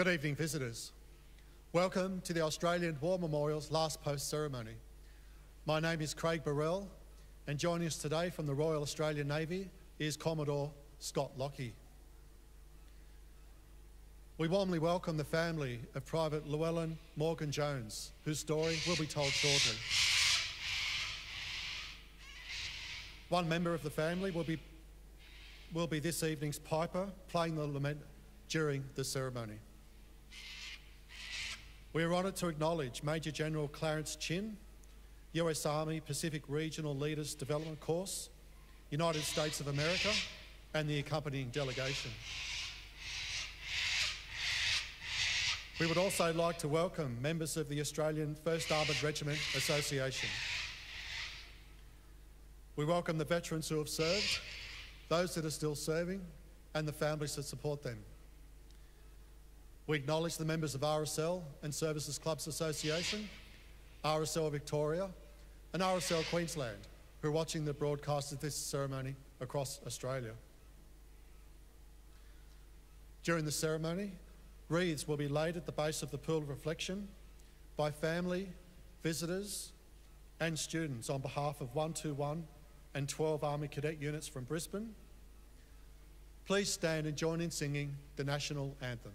Good evening, visitors. Welcome to the Australian War Memorial's last post ceremony. My name is Craig Burrell, and joining us today from the Royal Australian Navy is Commodore Scott Lockie. We warmly welcome the family of Private Llewellyn Morgan Jones, whose story will be told shortly. One member of the family will be, will be this evening's piper, playing the lament during the ceremony. We are honoured to acknowledge Major General Clarence Chinn, US Army Pacific Regional Leaders Development Course, United States of America, and the accompanying delegation. We would also like to welcome members of the Australian 1st Armoured Regiment Association. We welcome the veterans who have served, those that are still serving, and the families that support them. We acknowledge the members of RSL and Services Clubs Association, RSL Victoria, and RSL Queensland who are watching the broadcast of this ceremony across Australia. During the ceremony, wreaths will be laid at the base of the pool of reflection by family, visitors, and students on behalf of 121 and 12 Army Cadet units from Brisbane. Please stand and join in singing the National Anthem.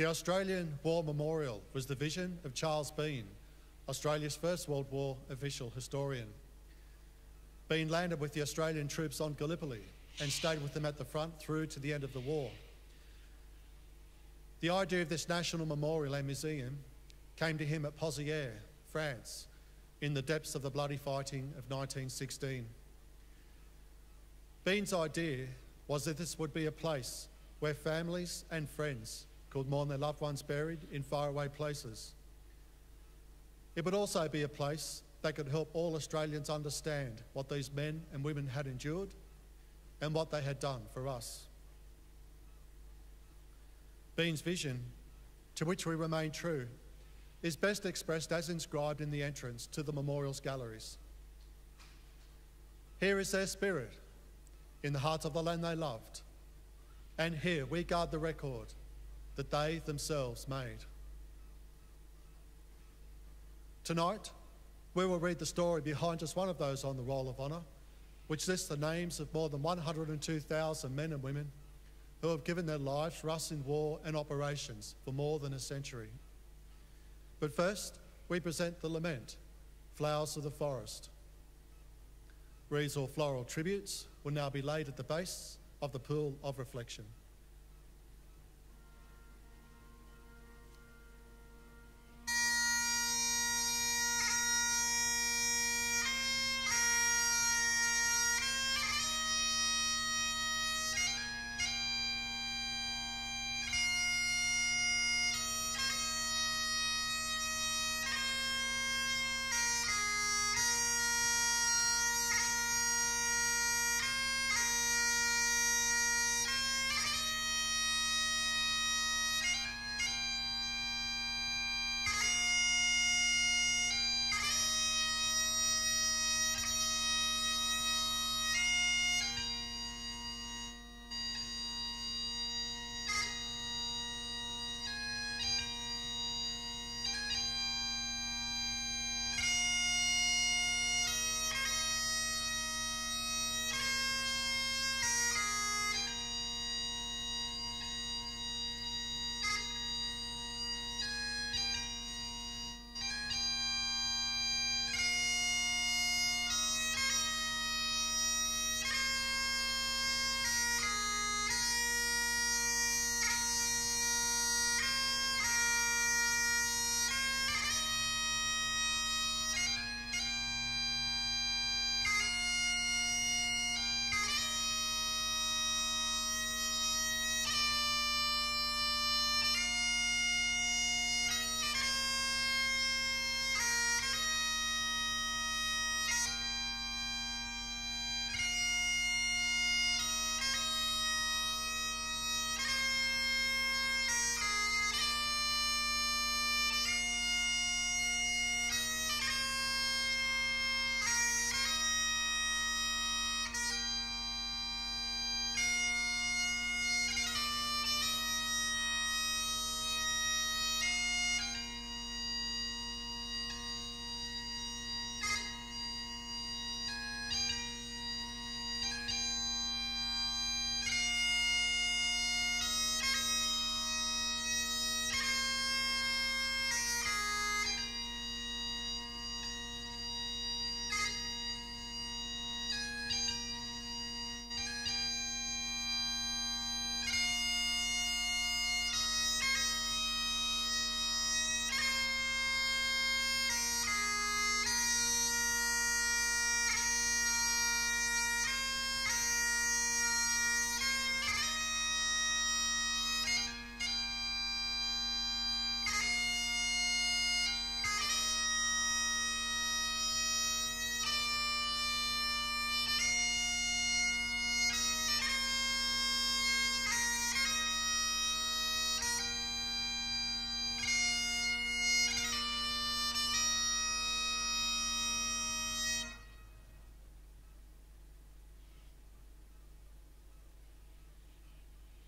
The Australian War Memorial was the vision of Charles Bean, Australia's First World War official historian. Bean landed with the Australian troops on Gallipoli and stayed with them at the front through to the end of the war. The idea of this national memorial and museum came to him at Pozières, France, in the depths of the bloody fighting of 1916. Bean's idea was that this would be a place where families and friends could mourn their loved ones buried in faraway places. It would also be a place that could help all Australians understand what these men and women had endured and what they had done for us. Bean's vision, to which we remain true, is best expressed as inscribed in the entrance to the memorial's galleries. Here is their spirit in the heart of the land they loved, and here we guard the record that they themselves made. Tonight, we will read the story behind just one of those on the Roll of Honour, which lists the names of more than 102,000 men and women who have given their lives for us in war and operations for more than a century. But first, we present the lament, Flowers of the Forest. Wreaths or floral tributes will now be laid at the base of the pool of reflection.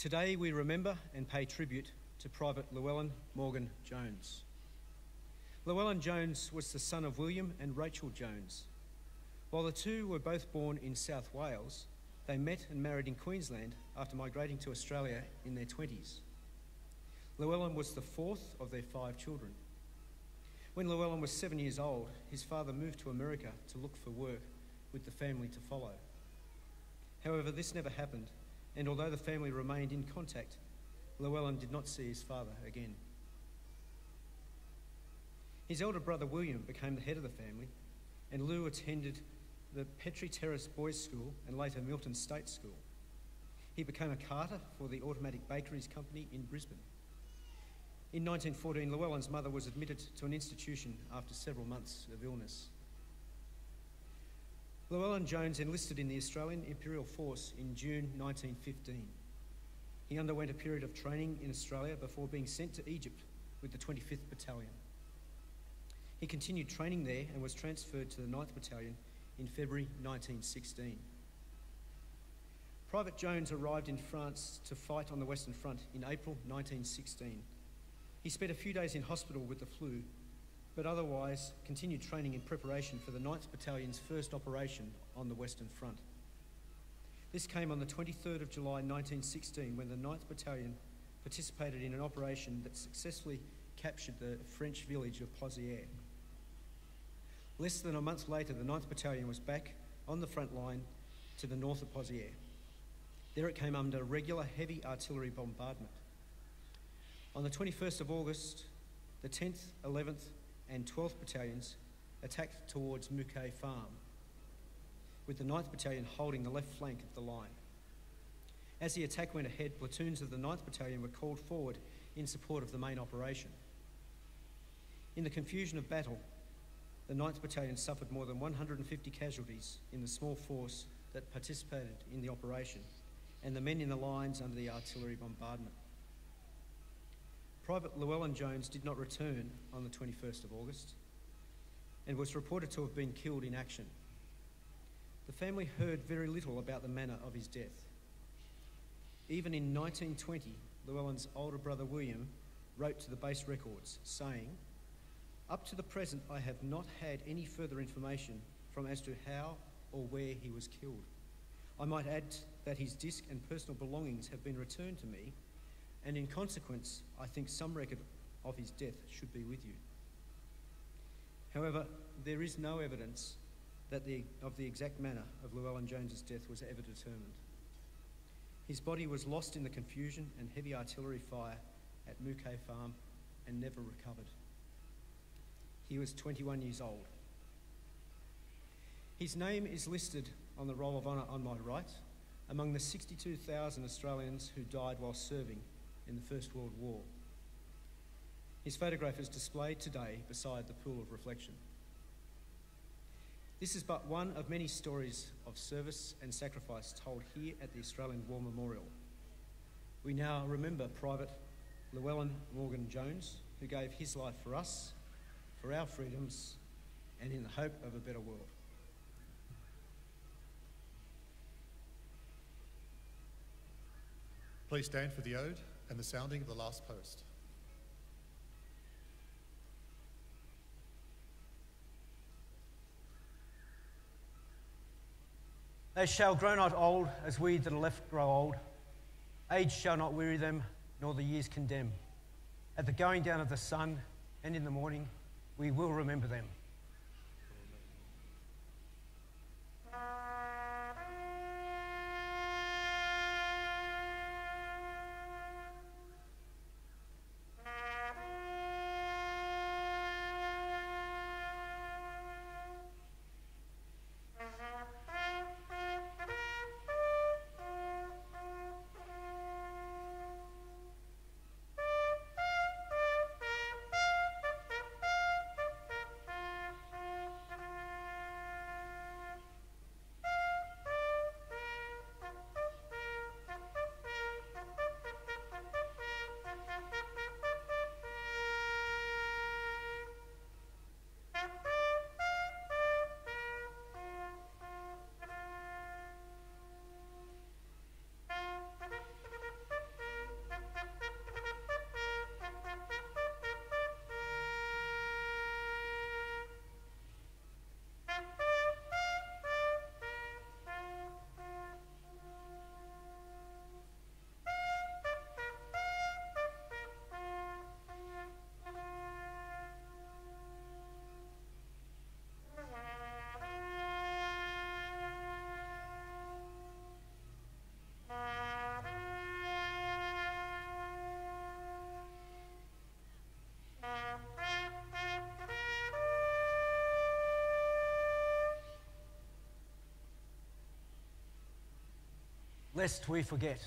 Today we remember and pay tribute to Private Llewellyn Morgan Jones. Llewellyn Jones was the son of William and Rachel Jones. While the two were both born in South Wales, they met and married in Queensland after migrating to Australia in their 20s. Llewellyn was the fourth of their five children. When Llewellyn was seven years old, his father moved to America to look for work with the family to follow. However, this never happened, and although the family remained in contact, Llewellyn did not see his father again. His elder brother William became the head of the family, and Lou attended the Petrie Terrace Boys' School and later Milton State School. He became a carter for the Automatic Bakeries Company in Brisbane. In 1914, Llewellyn's mother was admitted to an institution after several months of illness. Llewellyn Jones enlisted in the Australian Imperial Force in June 1915. He underwent a period of training in Australia before being sent to Egypt with the 25th Battalion. He continued training there and was transferred to the 9th Battalion in February 1916. Private Jones arrived in France to fight on the Western Front in April 1916. He spent a few days in hospital with the flu, but otherwise continued training in preparation for the 9th Battalion's first operation on the Western Front. This came on the 23rd of July 1916 when the 9th Battalion participated in an operation that successfully captured the French village of Pozières. Less than a month later, the 9th Battalion was back on the front line to the north of Pozières. There it came under regular heavy artillery bombardment. On the 21st of August, the 10th, 11th, and 12th Battalions attacked towards Mouquet Farm, with the 9th Battalion holding the left flank of the line. As the attack went ahead, platoons of the 9th Battalion were called forward in support of the main operation. In the confusion of battle, the 9th Battalion suffered more than 150 casualties in the small force that participated in the operation and the men in the lines under the artillery bombardment. Private Llewellyn Jones did not return on the 21st of August and was reported to have been killed in action. The family heard very little about the manner of his death. Even in 1920, Llewellyn's older brother William wrote to the base records saying, Up to the present, I have not had any further information from as to how or where he was killed. I might add that his disc and personal belongings have been returned to me and in consequence, I think some record of his death should be with you. However, there is no evidence that the, of the exact manner of Llewellyn Jones's death was ever determined. His body was lost in the confusion and heavy artillery fire at Mouquet Farm and never recovered. He was 21 years old. His name is listed on the Roll of Honour on my right among the 62,000 Australians who died while serving in the First World War. His photograph is displayed today beside the pool of reflection. This is but one of many stories of service and sacrifice told here at the Australian War Memorial. We now remember Private Llewellyn Morgan Jones, who gave his life for us, for our freedoms, and in the hope of a better world. Please stand for the ode and the sounding of the last post. They shall grow not old as we that are left grow old. Age shall not weary them, nor the years condemn. At the going down of the sun and in the morning, we will remember them. Lest we forget.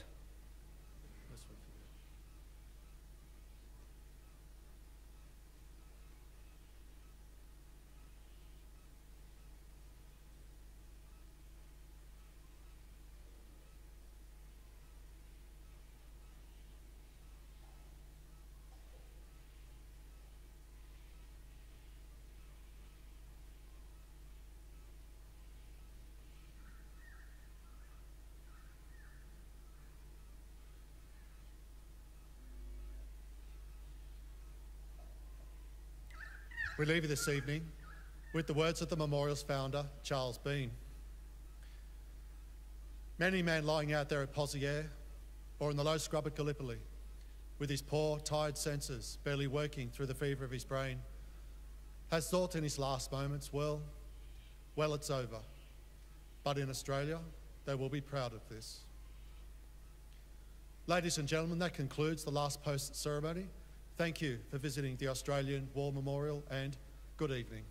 We leave you this evening with the words of the memorial's founder, Charles Bean. Many man lying out there at Pozières or in the low scrub at Gallipoli, with his poor, tired senses barely working through the fever of his brain, has thought in his last moments, well, well, it's over. But in Australia, they will be proud of this. Ladies and gentlemen, that concludes the last post ceremony. Thank you for visiting the Australian War Memorial and good evening.